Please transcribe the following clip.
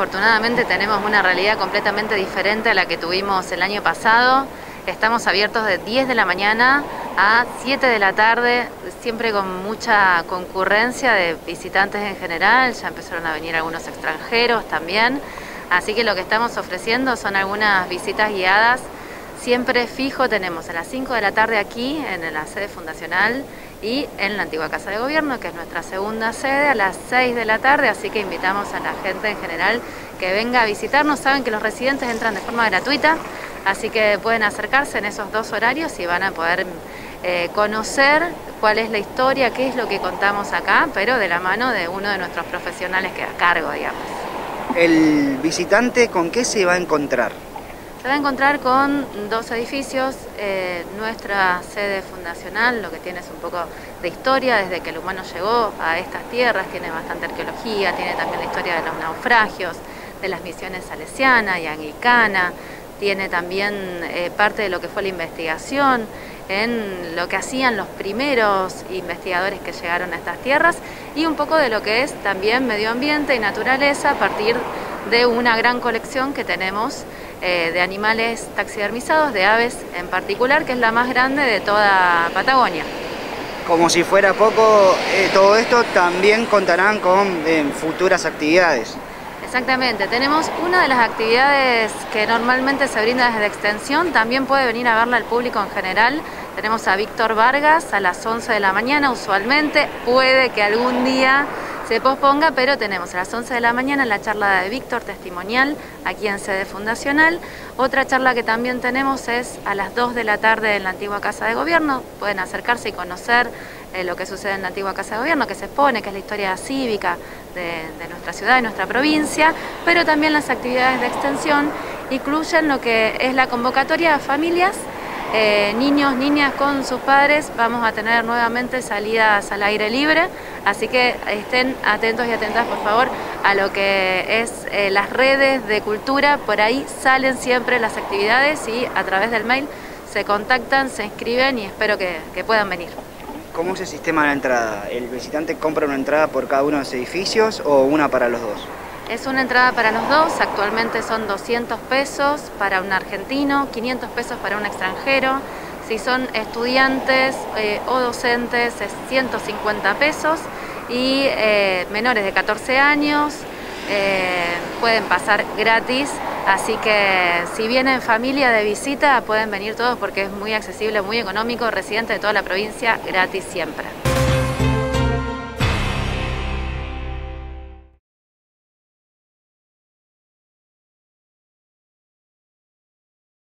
Afortunadamente tenemos una realidad completamente diferente a la que tuvimos el año pasado. Estamos abiertos de 10 de la mañana a 7 de la tarde, siempre con mucha concurrencia de visitantes en general, ya empezaron a venir algunos extranjeros también, así que lo que estamos ofreciendo son algunas visitas guiadas. Siempre fijo tenemos a las 5 de la tarde aquí en la sede fundacional y en la antigua Casa de Gobierno, que es nuestra segunda sede, a las 6 de la tarde, así que invitamos a la gente en general que venga a visitarnos. Saben que los residentes entran de forma gratuita, así que pueden acercarse en esos dos horarios y van a poder eh, conocer cuál es la historia, qué es lo que contamos acá, pero de la mano de uno de nuestros profesionales que a cargo, digamos. ¿El visitante con qué se va a encontrar? Se va a encontrar con dos edificios, eh, nuestra sede fundacional, lo que tiene es un poco de historia, desde que el humano llegó a estas tierras, tiene bastante arqueología, tiene también la historia de los naufragios, de las misiones salesiana y anglicana, tiene también eh, parte de lo que fue la investigación, en lo que hacían los primeros investigadores que llegaron a estas tierras y un poco de lo que es también medio ambiente y naturaleza a partir de una gran colección que tenemos eh, de animales taxidermizados, de aves en particular, que es la más grande de toda Patagonia. Como si fuera poco, eh, todo esto también contarán con eh, futuras actividades. Exactamente, tenemos una de las actividades que normalmente se brinda desde extensión, también puede venir a verla el público en general. Tenemos a Víctor Vargas a las 11 de la mañana usualmente, puede que algún día se posponga, pero tenemos a las 11 de la mañana la charla de Víctor testimonial aquí en sede fundacional. Otra charla que también tenemos es a las 2 de la tarde en la antigua Casa de Gobierno. Pueden acercarse y conocer eh, lo que sucede en la antigua Casa de Gobierno, que se expone, que es la historia cívica de, de nuestra ciudad y nuestra provincia, pero también las actividades de extensión incluyen lo que es la convocatoria a familias eh, niños, niñas con sus padres, vamos a tener nuevamente salidas al aire libre, así que estén atentos y atentas por favor a lo que es eh, las redes de cultura, por ahí salen siempre las actividades y a través del mail se contactan, se inscriben y espero que, puedan venir. ¿Cómo es el sistema de la entrada? ¿El visitante compra una entrada por cada uno de los edificios o una para los dos? Es una entrada para los dos, actualmente son 200 pesos para un argentino, 500 pesos para un extranjero. Si son estudiantes eh, o docentes es 150 pesos y eh, menores de 14 años eh, pueden pasar gratis, así que si vienen familia de visita pueden venir todos porque es muy accesible, muy económico, residente de toda la provincia, gratis siempre.